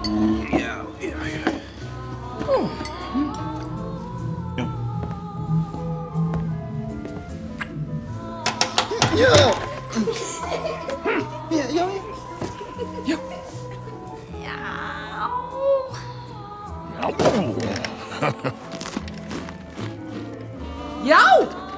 Yo. ja, ja. Ja. Ja, ja, ja.